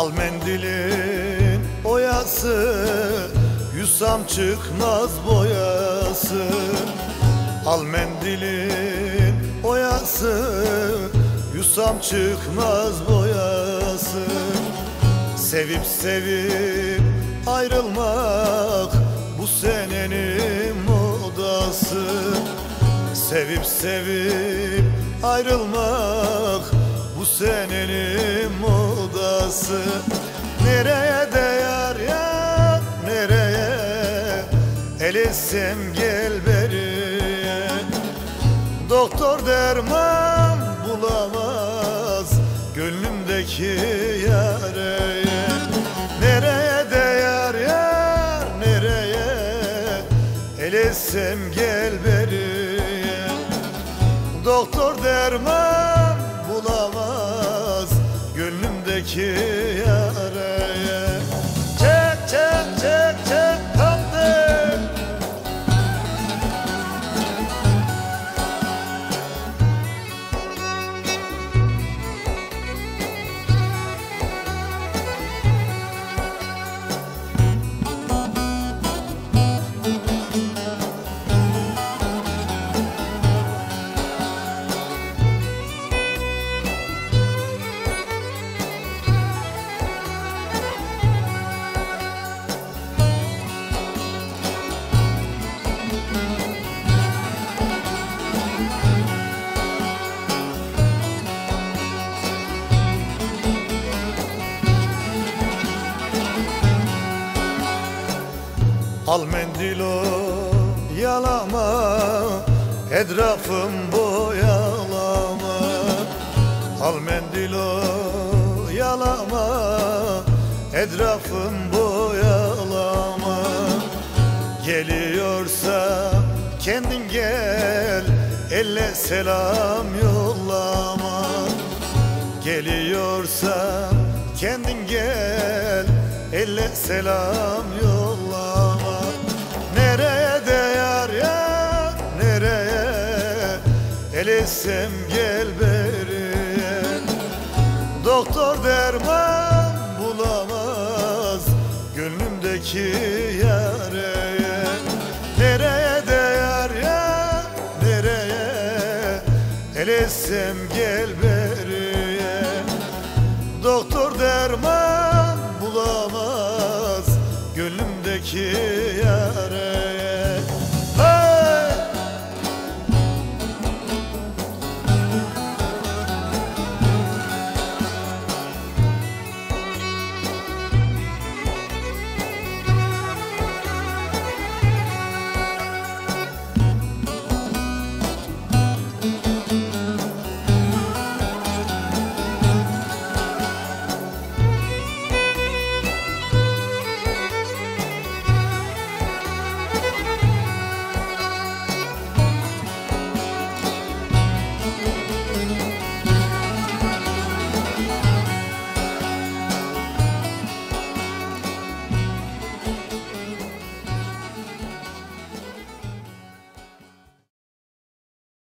Al mendilin oyası Yusam çıkmaz boyası. Al mendilin oyası Yusam çıkmaz boyası. Sevip sevip ayrılmak Bu senenin modası. Sevip sevip ayrılmak Bu senenin modası Nereye değer ya? Nereye? El gel beriye Doktor derman bulamaz Gönlümdeki yareye Nereye değer ya? Nereye? El gel beriye Doktor derman Yareye Al mendil o yalama Etrafım boyalama. Al mendil o yalama Etrafım boyalama. Geliyorsa kendin gel Elle selam yollama. Geliyorsa kendin gel Elle selam yollama El etsem gel beriye. Doktor derman bulamaz Gönlümdeki yare Nereye de yar ya nereye? El etsem gel beriye. Doktor derman bulamaz Gönlümdeki yare